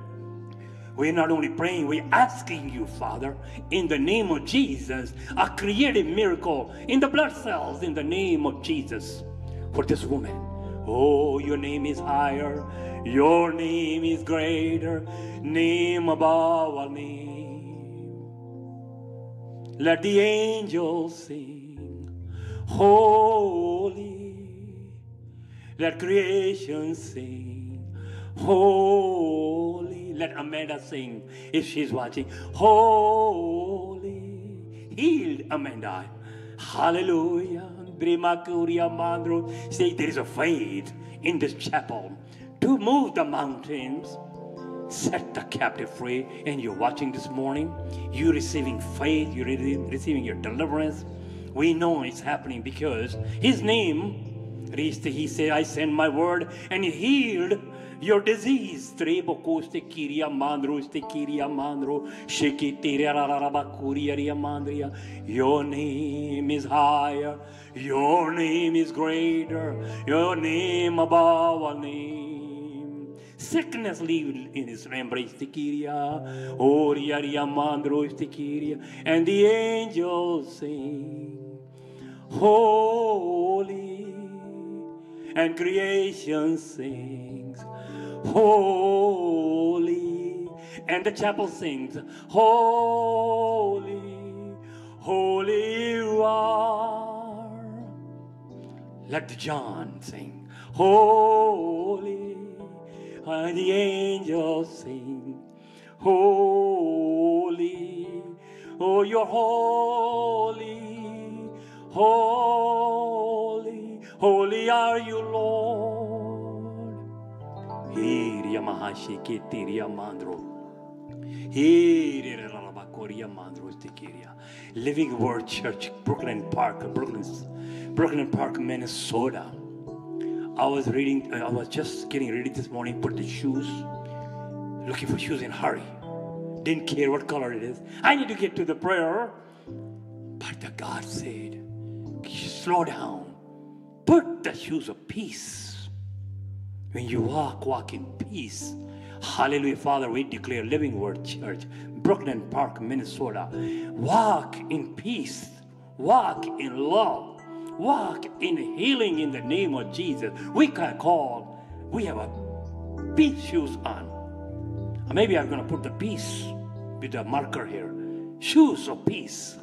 we're not only praying, we're asking you, Father, in the name of Jesus, a creative miracle in the blood cells in the name of Jesus for this woman. Oh, your name is higher, your name is greater, name above all name. Let the angels sing, holy. Let creation sing, holy let Amanda sing if she's watching. Holy, healed Amanda. Hallelujah. Say there is a faith in this chapel to move the mountains, set the captive free. And you're watching this morning, you're receiving faith, you're receiving your deliverance. We know it's happening because His name, He said, I send my word and He healed your disease. Trebo koste kiria mandro ste kiria mandro mandria. Your name is higher. Your name is greater. Your name above all name. Sickness leave in his embrace the kiria. Oria mandro ste kiria. And the angels sing. Holy and creation sings holy. And the chapel sings, holy, holy you are. Let the John sing, holy, and the angels sing, holy. Oh, you're holy, holy, holy are you, Lord. Hiria mahashike tiria mandro. Hiria rabakoria mandro stikiria. Living Word Church, Brooklyn Park, Brooklyn, Brooklyn Park, Minnesota. I was reading, uh, I was just getting ready this morning, put the shoes, looking for shoes in hurry. Didn't care what color it is. I need to get to the prayer. But the God said, slow down. Put the shoes of peace When you walk, walk in peace. Hallelujah, Father. We declare Living Word Church, Brooklyn Park, Minnesota. Walk in peace. Walk in love. Walk in healing in the name of Jesus. We can call. We have a peace shoes on. Maybe I'm going to put the peace with a marker here. Shoes of peace.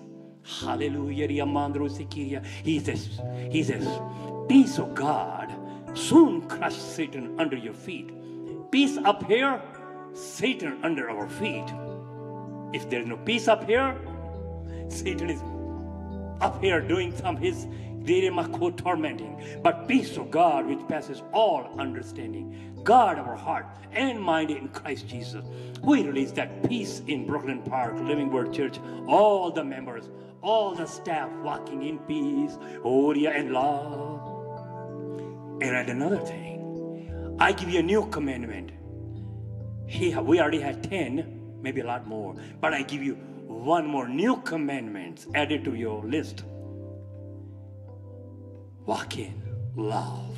Hallelujah. He says, he says, peace of God soon crush Satan under your feet. Peace up here, Satan under our feet. If there's no peace up here, Satan is up here doing some his tormenting. But peace of God, which passes all understanding, guard our heart and mind in Christ Jesus. We release that peace in Brooklyn Park, Living Word Church, all the members, all the staff walking in peace, Oria and love. And add another thing. I give you a new commandment. We already had 10, maybe a lot more, but I give you one more new commandment added to your list. Walk in love.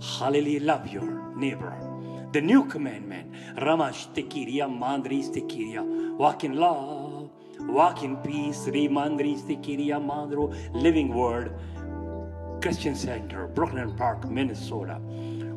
Hallelujah. Love your neighbor. The new commandment. Ramash tekiria, mandris tekiria. Walk in love. Walk in peace. Remandris tekiria, mandro. Living word. Christian Center, Brooklyn Park, Minnesota.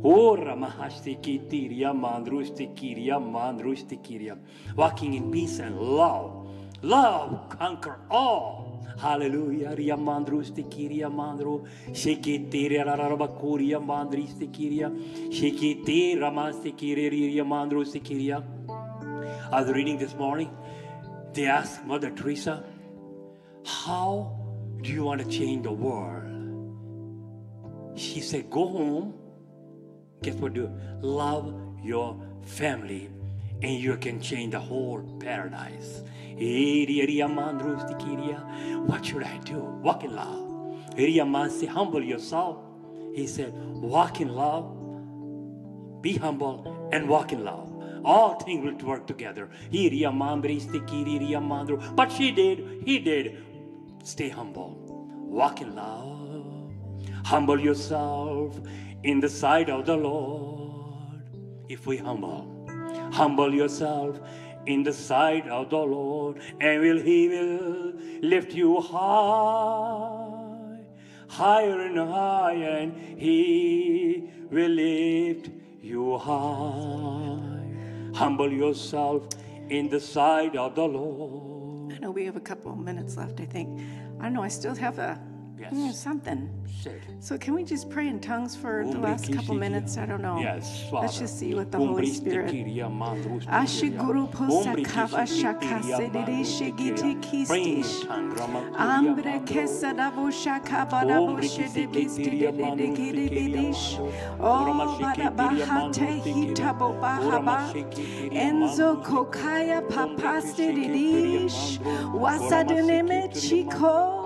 Ora mahashtikiria, mandrustikiria, mandrustikiria. Walking in peace and love. Love conquer all. Hallelujah. Ria mandrustikiria mandru. Shekitiria rarabakuria mandristikiria. Shekiti ramastikiria mandrustikiria. I was reading this morning. They asked Mother Teresa, How do you want to change the world? She said, Go home. Guess what? Do love your family, and you can change the whole paradise. What should I do? Walk in love. Humble yourself. He said, Walk in love, be humble, and walk in love. All things will work together. But she did, he did. Stay humble. Walk in love Humble yourself in the sight of the Lord. If we humble, humble yourself in the sight of the Lord, and will He will lift you high, higher and higher, and He will lift you high. Humble yourself in the sight of the Lord. I know we have a couple of minutes left, I think. I don't know I still have a Yes. Yeah, something. So can we just pray in tongues for the last couple minutes? I don't know. Yes, Father. Let's just see what the Holy Spirit. Enzo kokaya papaste didish wasadeneme chiko.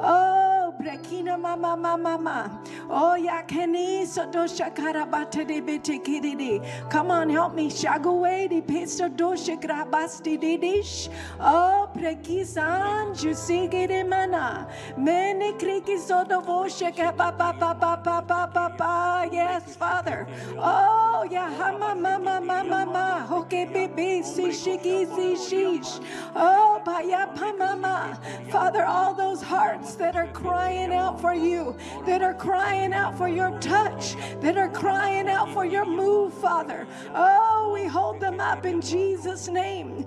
Oh, brekina mama mama mama. Oh, yakeni sodosha karabata de bete kiridi. Come on, help me. Shaguedi pesto dosha grabasti didish. Oh, prekisan jusigiri mana. Many kriki sodovosha pa pa pa pa pa pa pa pa. Yes, Father. Oh, yeah, mama mama mama mama. Okay, baby, si shiki si shish. Oh, paya pa mama. Father, all those hearts that are crying out for you, that are crying out for your touch, that are crying out for your move, Father. Oh, we hold them up in Jesus' name.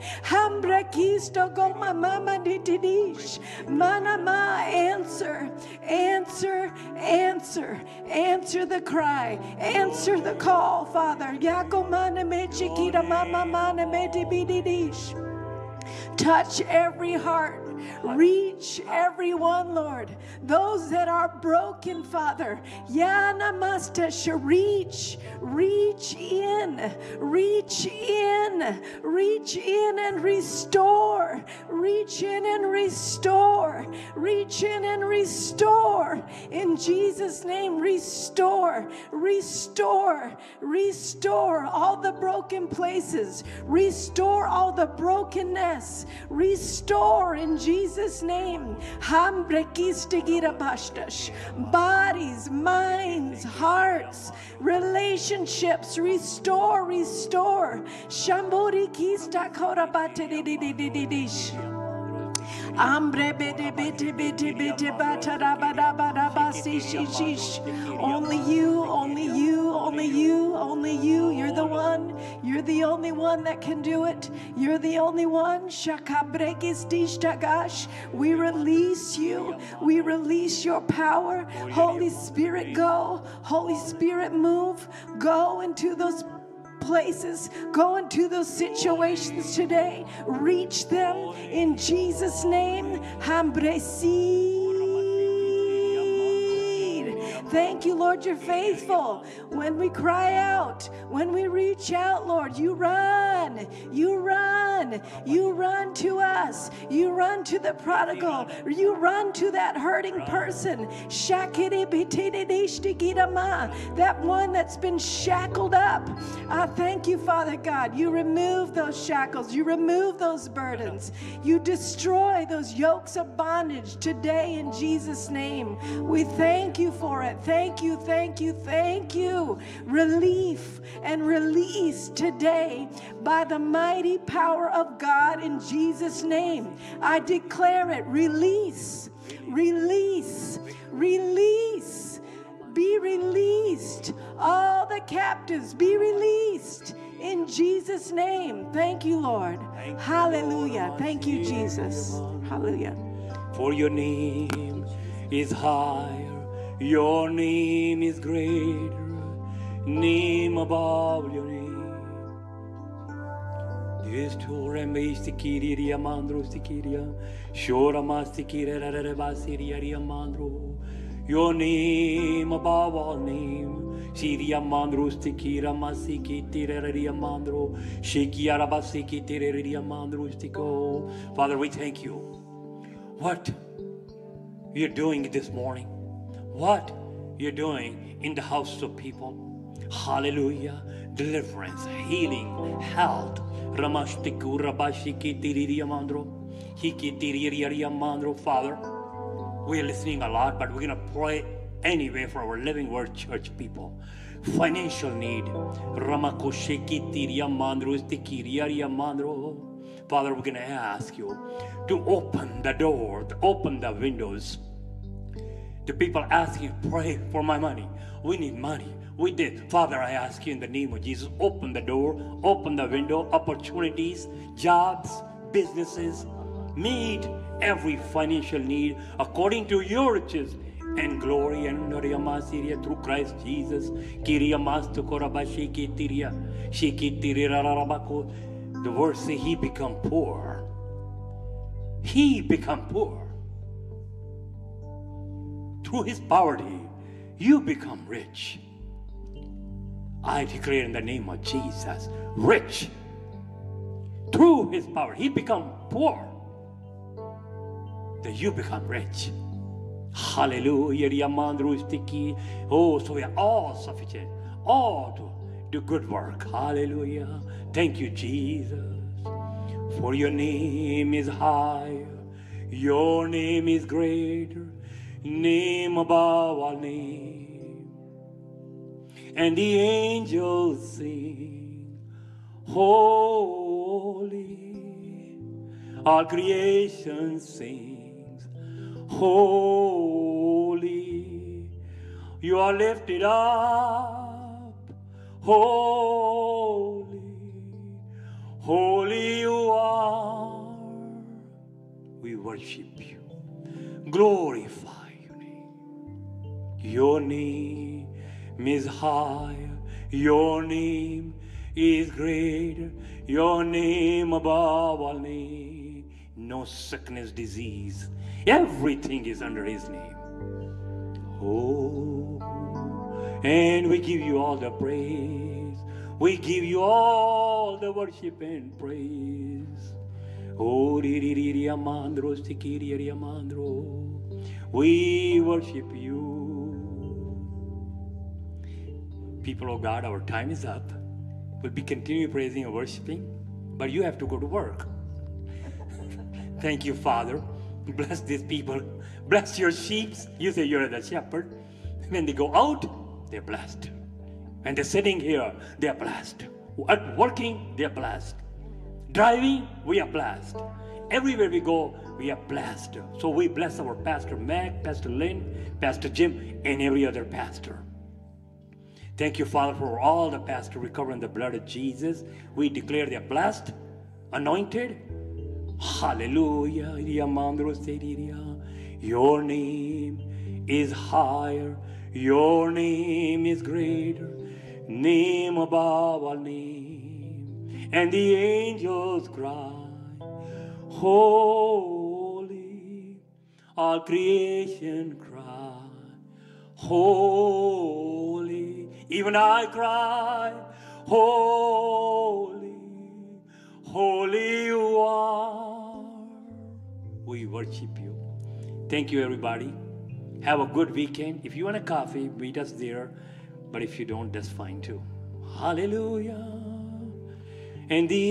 Manama, answer, answer, answer, answer the cry, answer the call, Father. Touch every heart Reach everyone, Lord. Those that are broken, Father. Yana Mastasha, reach, reach in, reach in, reach in and restore, reach in and restore, reach in and restore. In Jesus' name, restore, restore, restore all the broken places, restore all the brokenness, restore in Jesus Jesus' name. Bodies, minds, hearts, relationships, restore, restore. Shambori kistakora batedididididish. Ambre bete bete bete bete shish. Only you, only you, only you, only you. You're the one. You're the only one that can do it. You're the only one. Shakabrekis dishtagash. We release you. We release your power. Holy Spirit, go. Holy Spirit, move. Go into those places, go into those situations today. Reach them in Jesus' name. Hambresi. Thank you, Lord, you're faithful. When we cry out, when we reach out, Lord, you run, you run, you run to us, you run to the prodigal, you run to that hurting person. That one that's been shackled up. I thank you, Father God. You remove those shackles, you remove those burdens, you destroy those yokes of bondage today in Jesus' name. We thank you for it. Thank you, thank you, thank you. Relief and release today by the mighty power of God in Jesus' name. I declare it release, release, release. Be released. All the captives be released in Jesus' name. Thank you, Lord. Thank Hallelujah. You, Thank you, Jesus. Hallelujah. For your name is high your name is greater, name above your name. Distore me stikiria mandro stikiria, shora mastikiria rebasiria mandro. Your name above all name. Siria mandro stikira masiki tireria mandro. Shikia rabasiki tireria mandro stiko. Father, we thank you. What you're doing this morning what you're doing in the house of people. Hallelujah. Deliverance, healing, health. Ramashtiku Rabashiki Tiririamandro. Hiki Tiririamandro. Father, we're listening a lot, but we're going to pray anyway for our Living Word Church people. Financial need. Ramakoshiki Tiriamandro Stikiriamandro. Father, we're going to ask you to open the door, to open the windows the people asking, pray for my money. We need money. We did. Father, I ask you in the name of Jesus, open the door, open the window, opportunities, jobs, businesses. Meet every financial need according to your riches and glory and through Christ Jesus. The words say he become poor. He become poor through his poverty, you become rich. I declare in the name of Jesus, rich. Through his power, he become poor. That you become rich. Hallelujah. Oh, so we are all sufficient. All to do good work. Hallelujah. Thank you, Jesus. For your name is higher. Your name is greater name above all name. And the angels sing, Holy. All creation sings, Holy. You are lifted up, Holy. Holy you are. We worship you. Glorify your name is higher, your name is greater, your name above all name. No sickness, disease, everything is under his name. Oh, and we give you all the praise. We give you all the worship and praise. Oh, we worship you. People of God, our time is up. We'll be continuing praising and worshiping, but you have to go to work. Thank you, Father. Bless these people. Bless your sheep. You say you're the shepherd. When they go out, they're blessed. When they're sitting here, they're blessed. At working, they're blessed. Driving, we are blessed. Everywhere we go, we are blessed. So we bless our Pastor Mac, Pastor Lynne, Pastor Jim, and every other pastor. Thank you, Father, for all the pastors recovering the blood of Jesus. We declare they are blessed, anointed. Hallelujah. Your name is higher. Your name is greater. Name above all name. And the angels cry, Holy. All creation cry, Holy. Even I cry, Holy. Holy you are. We worship you. Thank you, everybody. Have a good weekend. If you want a coffee, meet us there. But if you don't, that's fine too. Hallelujah. And the